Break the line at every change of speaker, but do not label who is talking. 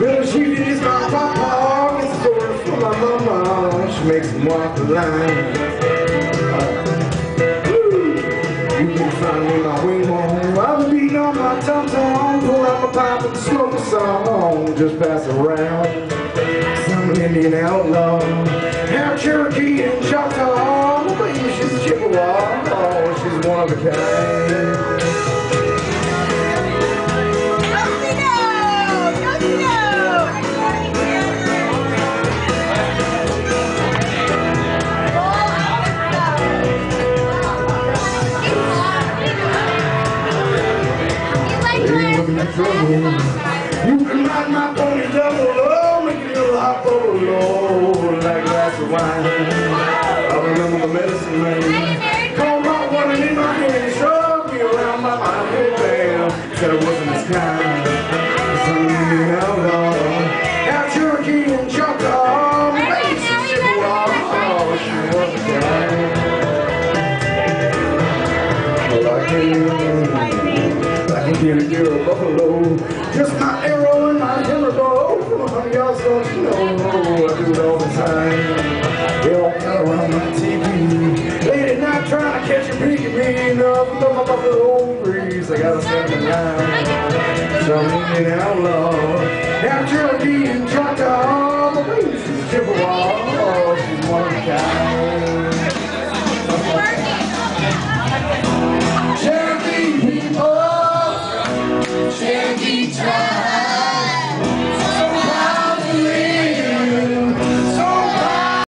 Billy she is my papa. It's from my mama. She makes them walk the line. You can find me my wing home. I'll be on my tom. Pull out my pipe and smoke a song. Just pass around. Some Indian outlaw. Now Cherokee and Choctaw. but she's Chippewa. Oh, she's one of a kind. You can ride my pony double low, make it a hop low, like a glass of wine. I remember the medicine man. Cold hot water in my hand, shrug me around my headband. Said it wasn't his kind. Some Indian outlaw. Now Cherokee and Choctaw, baby, she's Chippewa. Oh, she was a kind. Well, I can't. I can get a buffalo. Just my arrow and my hammer bow. From a hundred yards, don't you know? I do it all the time. They all got around my TV. Late at night trying to catch a peek at me. Nothing but my buffalo breeze. I gotta stand in line. Some Indian outlaw. Now Cherokee and Choctaw.